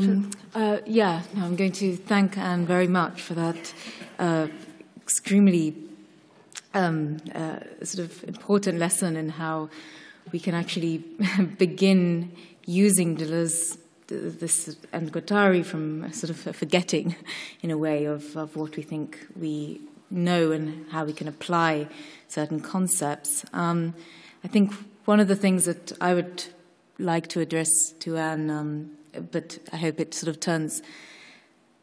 Um, uh, yeah, no, I'm going to thank Anne very much for that uh, extremely um, uh, sort of important lesson in how we can actually begin using Deleuze this and Guattari from sort of forgetting, in a way, of, of what we think we know and how we can apply certain concepts. Um, I think one of the things that I would like to address to Anne, um, but I hope it sort of turns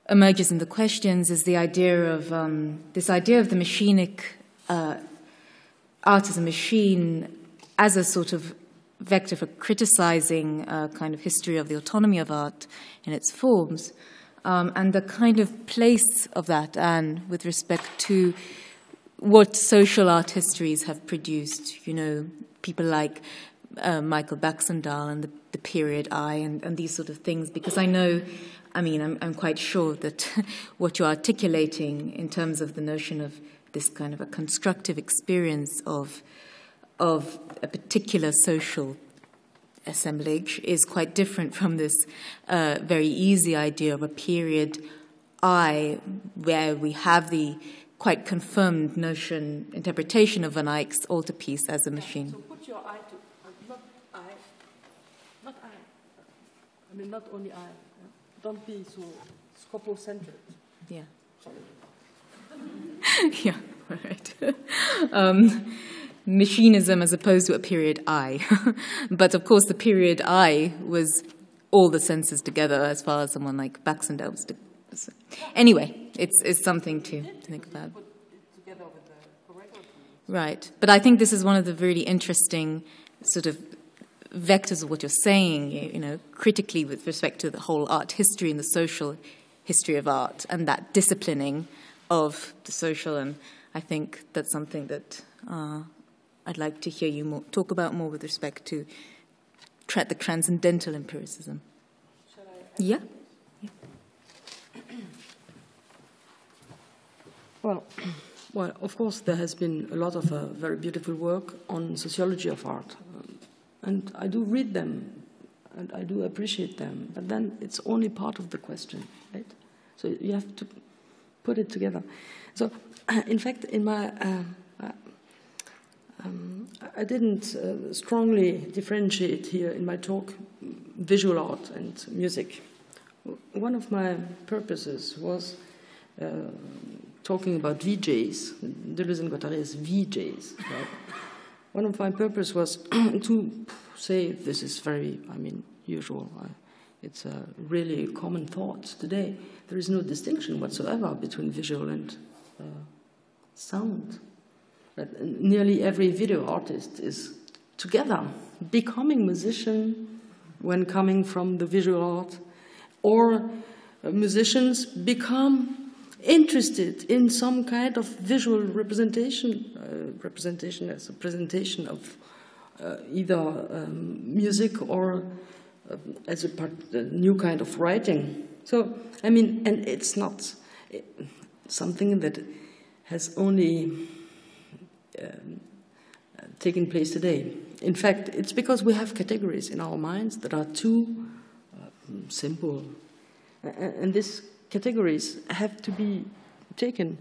emerges in the questions, is the idea of um, this idea of the machinic uh, art as a machine as a sort of vector for criticizing a kind of history of the autonomy of art in its forms, um, and the kind of place of that, and with respect to what social art histories have produced, you know, people like uh, Michael Baxandall and the, the period eye and, and, these sort of things, because I know, I mean, I'm, I'm quite sure that what you're articulating in terms of the notion of this kind of a constructive experience of of a particular social assemblage is quite different from this uh, very easy idea of a period eye, where we have the quite confirmed notion, interpretation of Van Eyck's altarpiece as a machine. So put your eye to, uh, not I, not I. I mean, not only I. Don't be so scopocentric. Yeah. yeah, right. um, machinism as opposed to a period eye. but of course, the period eye was all the senses together as far as someone like Baxandall was. So anyway, it's, it's something to, to think about. Right. But I think this is one of the really interesting sort of vectors of what you're saying, you know, critically with respect to the whole art history and the social history of art and that disciplining of the social. And I think that's something that uh, I'd like to hear you more, talk about more with respect to tra the transcendental empiricism. Yeah? yeah. Well, well, of course, there has been a lot of uh, very beautiful work on sociology of art, and I do read them, and I do appreciate them. But then it's only part of the question, right? So you have to put it together. So, in fact, in my uh, um, I didn't uh, strongly differentiate here in my talk visual art and music. One of my purposes was uh, talking about VJs, Deleuze and Guattari VJs. Right? One of my purposes was to say this is very, I mean, usual. Uh, it's a really common thought today. There is no distinction whatsoever between visual and uh, sound that nearly every video artist is together, becoming musician when coming from the visual art, or musicians become interested in some kind of visual representation, uh, representation as a presentation of uh, either um, music or uh, as a, part, a, new kind of writing. So, I mean, and it's not something that has only um, taking place today. In fact, it's because we have categories in our minds that are too uh, simple. And these categories have to be taken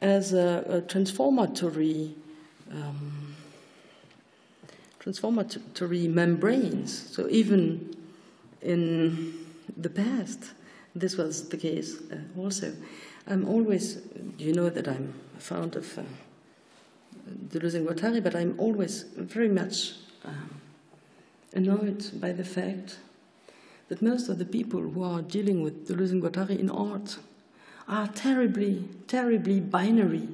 as a, a transformatory, um, transformatory membranes. So even in the past, this was the case uh, also. I'm always, you know that I'm fond of uh, Deleuze and Guattari, but I'm always very much um, annoyed by the fact that most of the people who are dealing with Deleuze and Guattari in art are terribly, terribly binary.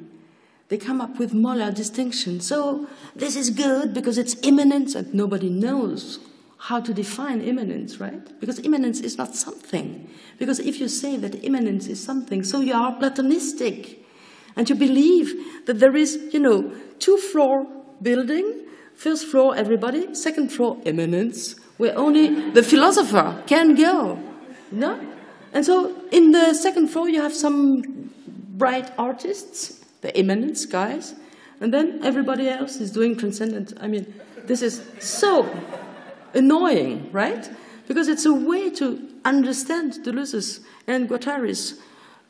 They come up with molar distinctions. So this is good because it's immanence, and nobody knows how to define immanence, right? Because immanence is not something. Because if you say that immanence is something, so you are Platonistic. And you believe that there is, you know, two floor building, first floor everybody, second floor immanence, where only the philosopher can go. No? And so in the second floor you have some bright artists, the immanence guys, and then everybody else is doing transcendent. I mean, this is so annoying, right? because it's a way to understand Deleuze's and Guattari's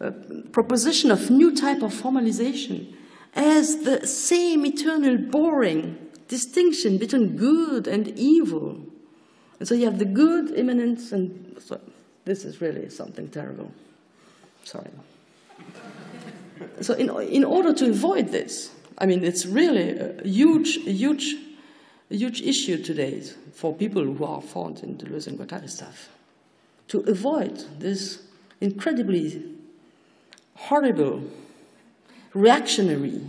uh, proposition of new type of formalization as the same eternal boring distinction between good and evil. And so you have the good immanence, and so this is really something terrible. Sorry. so in, in order to avoid this, I mean, it's really a huge, huge, huge issue today for people who are found in Deleuze and Guattari stuff. To avoid this incredibly horrible, reactionary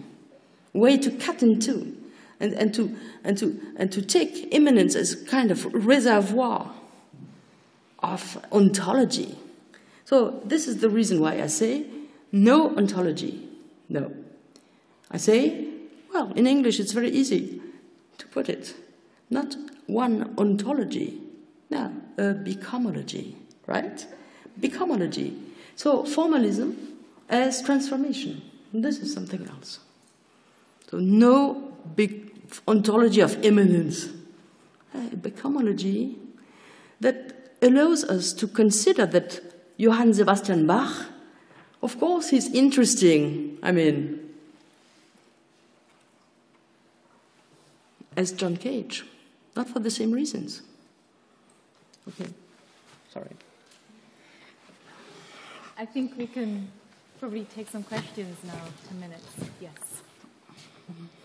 way to cut in two and, and, to, and, to, and to take immanence as a kind of reservoir of ontology. So this is the reason why I say no ontology. No. I say, well, in English it's very easy to put it. Not one ontology, no, a becomology, right? Becomology. So formalism as transformation. This is something else. So no big ontology of immanence. A becomology that allows us to consider that Johann Sebastian Bach, of course, he's interesting. I mean, as John Cage, not for the same reasons. Okay, sorry. I think we can probably take some questions now, 10 minutes. Yes. Mm-hmm.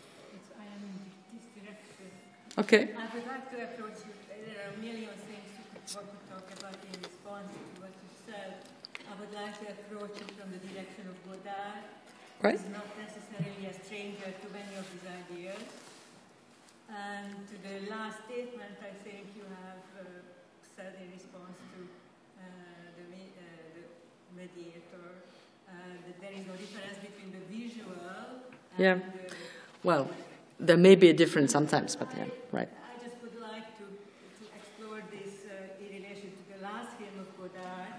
Okay. I would like to approach you. There are a million things you could to talk about in response to what you said. I would like to approach it from the direction of Godard. Right. He's not necessarily a stranger to many of his ideas. And to the last statement, I think you have uh, said in response to uh, the, uh, the mediator uh, that there is no difference between the visual and Yeah. the Well, there may be a difference sometimes, but yeah, right. I just would like to, to explore this uh, in relation to the last film of Godard,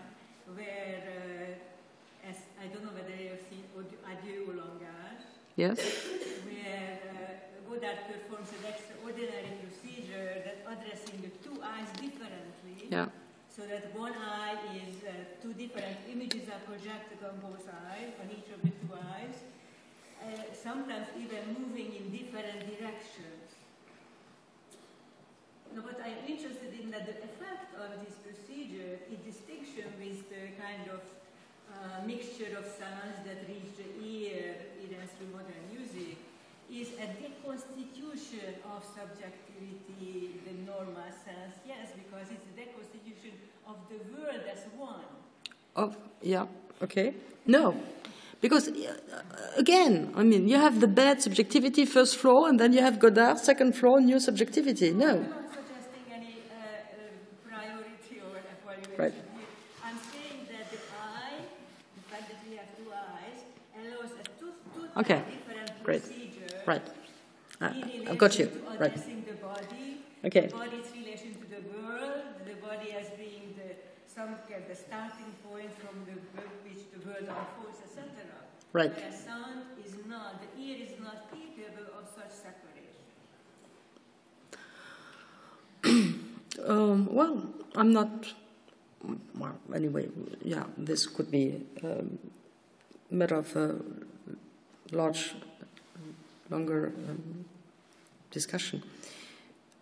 where, uh, as I don't know whether you have seen Adieu au langage, Yes? where uh, Godard performs an extraordinary procedure that addressing the two eyes differently, Yeah. so that one eye is uh, two different images are projected on both eyes, on each of the two eyes, uh, sometimes even moving in different directions. No, but I'm interested in that the effect of this procedure, in distinction with the kind of uh, mixture of sounds that reach the ear, even through modern music, is a deconstitution of subjectivity, the normal sense, yes, because it's a deconstitution of the world as one. Oh, yeah, okay. No. Because, uh, again, I mean, you have the bad subjectivity first floor, and then you have Godard, second floor, new subjectivity. No. I'm not suggesting any uh, uh, priority or evaluation Right. here. I'm saying that the eye, the fact that we have two eyes, allows a two, two Okay. different Great. procedure Right. Uh, I've got you. Right. the body, Okay. the body's relation to the world, the body as being the some of the starting point from the which the world unfolds, etc. Right. Whereas sound is not, the ear is not capable of such separation. Um, well, I'm not. Well, anyway, yeah, this could be um, matter of a large, longer um, discussion.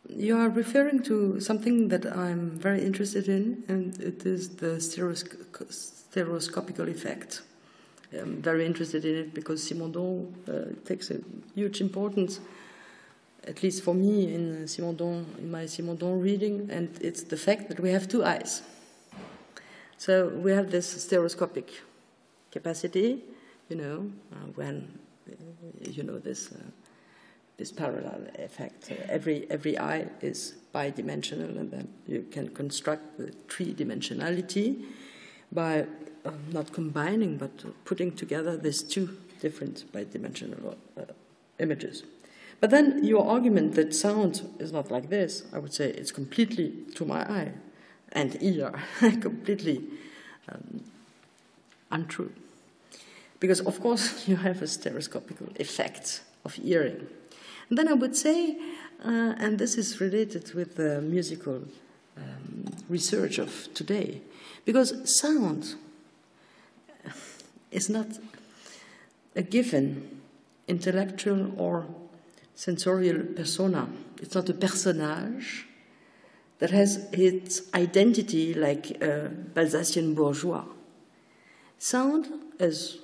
You are referring to something that I'm very interested in, and it is the stereosc- stereoscopical effect. I'm very interested in it because Simondon uh, takes a huge importance at least for me in Simondon, in my Simondon reading, and it's the fact that we have two eyes. So we have this stereoscopic capacity, you know, uh, when uh, you know this uh, this parallel effect. Uh, every every eye is bidimensional, and then you can construct the three-dimensionality by uh, not combining but putting together these two different bidimensional uh, images. But then your argument that sound is not like this, I would say it's completely to my eye and ear, completely um, untrue. Because, of course, you have a stereoscopical effect of hearing. Then I would say, uh, and this is related with the musical um, research of today. Because sound is not a given intellectual or sensorial persona. It's not a personage that has its identity like a Balzacian bourgeois. Sound as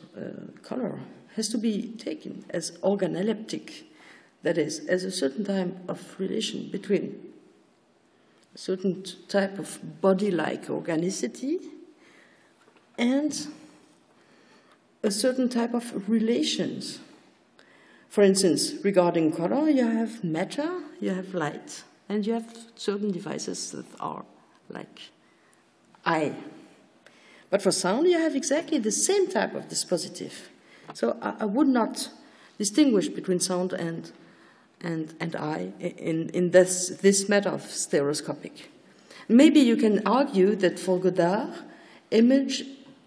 color has to be taken as organoleptic, that is, as a certain type of relation between a certain type of body like organicity and a certain type of relations. For instance, regarding color, you have matter, you have light, and you have certain devices that are like eye. But for sound, you have exactly the same type of dispositive. So I, I would not distinguish between sound and, and, and eye in, in this, this matter of stereoscopic. Maybe you can argue that for Godard, image,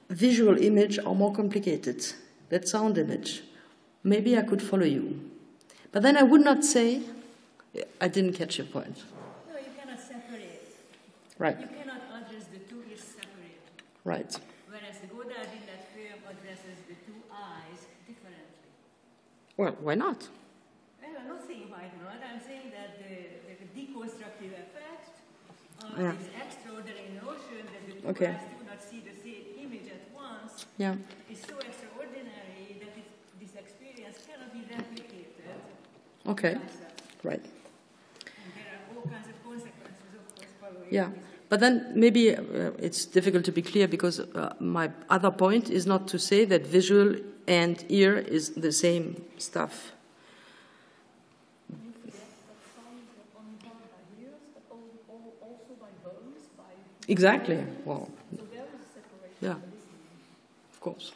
visual image are more complicated than sound image. Maybe I could follow you. But then I would not say, I didn't catch your point. No, you cannot separate. Right. You cannot address the two is separate. Right. Whereas Godard in that film addresses the two eyes differently. Well, why not? I'm not saying why not. I'm saying that the, the deconstructive effect of Yeah. this extraordinary notion that the two Okay. eyes do not see the same image at once Yeah. is so extraordinary that it, this experience cannot be replicated. Okay. Right. And there are all kinds of consequences, of course, following Yeah. But then maybe uh, it's difficult to be clear because uh, my other point is not to say that visual and ear is the same stuff. Exactly. Well, yeah, of course.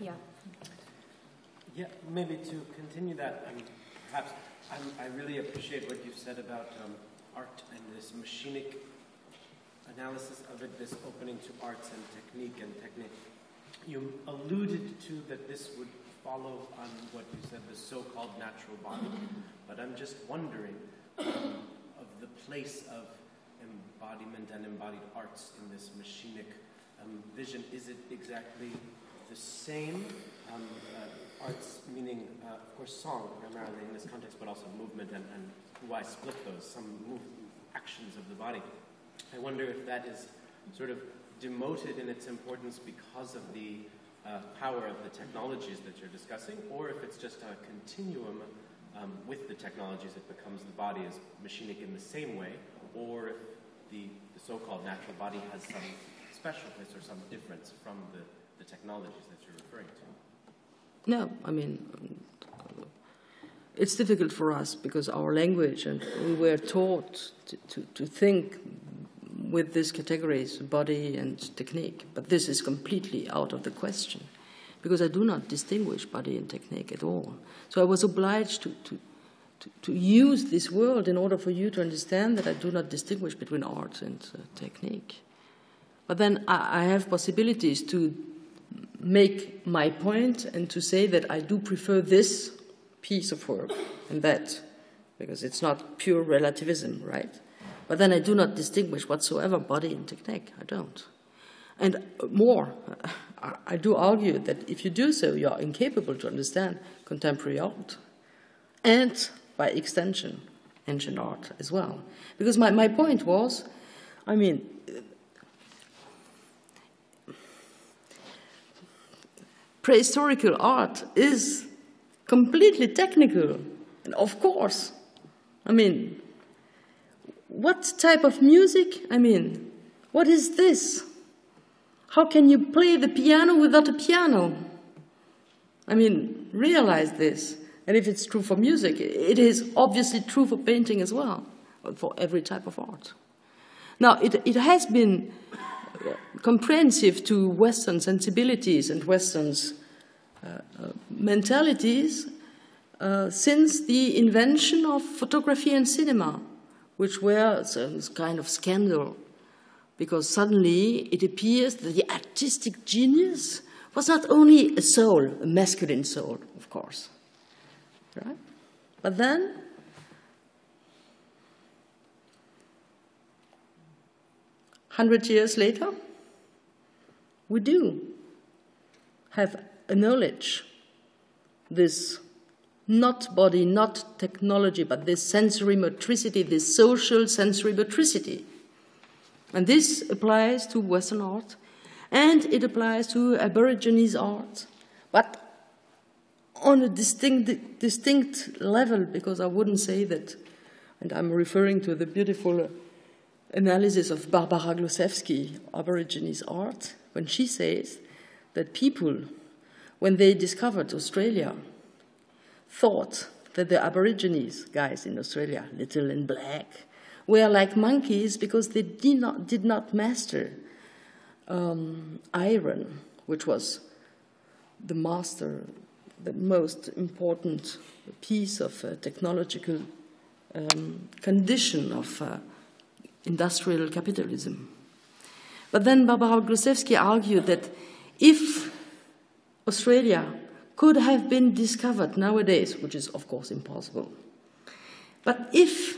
Yeah. Yeah, maybe to continue that, um, perhaps I'm, I really appreciate what you said about um, art and this machinic analysis of it, this opening to arts and technique and technique. You alluded to that this would follow on what you said, the so-called natural body, but I'm just wondering um, of the place of embodiment and embodied arts in this machinic um, vision. Is it exactly the same? Um, uh, arts meaning, uh, of course, song primarily in this context, but also movement and, and why split those, some move, actions of the body. I wonder if that is sort of demoted in its importance because of the uh, power of the technologies that you're discussing, or if it's just a continuum um, with the technologies, it becomes the body is machinic in the same way, or if the, the so-called natural body has some specialness or some difference from the, the technologies that you're referring to. No, I mean, it's difficult for us because our language and we were taught to, to, to think with these categories, body and technique. But this is completely out of the question because I do not distinguish body and technique at all. So I was obliged to, to, to, to use this word in order for you to understand that I do not distinguish between art and uh, technique. But then I, I have possibilities to make my point and to say that I do prefer this piece of work and that, because it's not pure relativism, right? But then I do not distinguish whatsoever body and technique. I don't. And more, I- do argue that if you do so, you are incapable to understand contemporary art and, by extension, ancient art as well. Because my, my point was, I mean, prehistorical art is completely technical. And of course, I mean, what type of music? I mean, what is this? How can you play the piano without a piano? I mean, realize this. And if it's true for music, it is obviously true for painting as well, for every type of art. Now, it, it has been comprehensive to Western sensibilities and Western's uh, uh, mentalities uh, since the invention of photography and cinema, which were some kind of scandal, because suddenly it appears that the artistic genius was not only a soul, a masculine soul, of course, right? But then hundred years later, we do have acknowledged this not body, not technology, but this sensory motricity, this social sensory motricity and this applies to Western art, and it applies to Aborigines art, but on a distinct, distinct level, because I wouldn't say that, and I'm referring to the beautiful analysis of Barbara Glowczewski, Aborigines art, when she says that people, when they discovered Australia, thought that the Aborigines, guys in Australia, little and black, were like monkeys because they did not, did not master um, iron, which was the master, the most important piece of uh, technological um, condition of uh, industrial capitalism. But then Barbara Glowczewski argued that if Australia could have been discovered nowadays, which is of course impossible, but if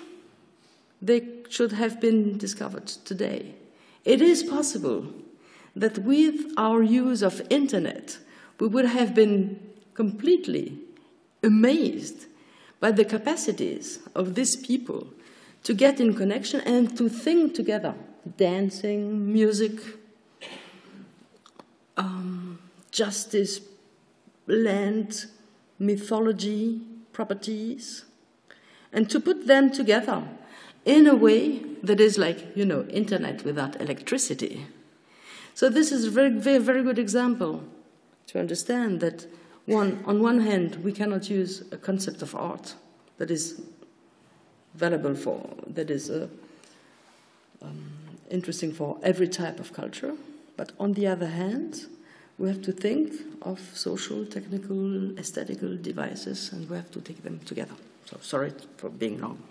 they should have been discovered today, it is possible that with our use of internet, we would have been completely amazed by the capacities of these people to get in connection and to think together. Dancing, music, um, justice, land, mythology, properties, and to put them together in a way that is like, you know, internet without electricity. So this is a very, very, very good example to understand that one, on one hand, we cannot use a concept of art that is valuable for, that is uh, um, interesting for every type of culture. But on the other hand, we have to think of social, technical, aesthetical devices, and we have to take them together. So sorry for being long.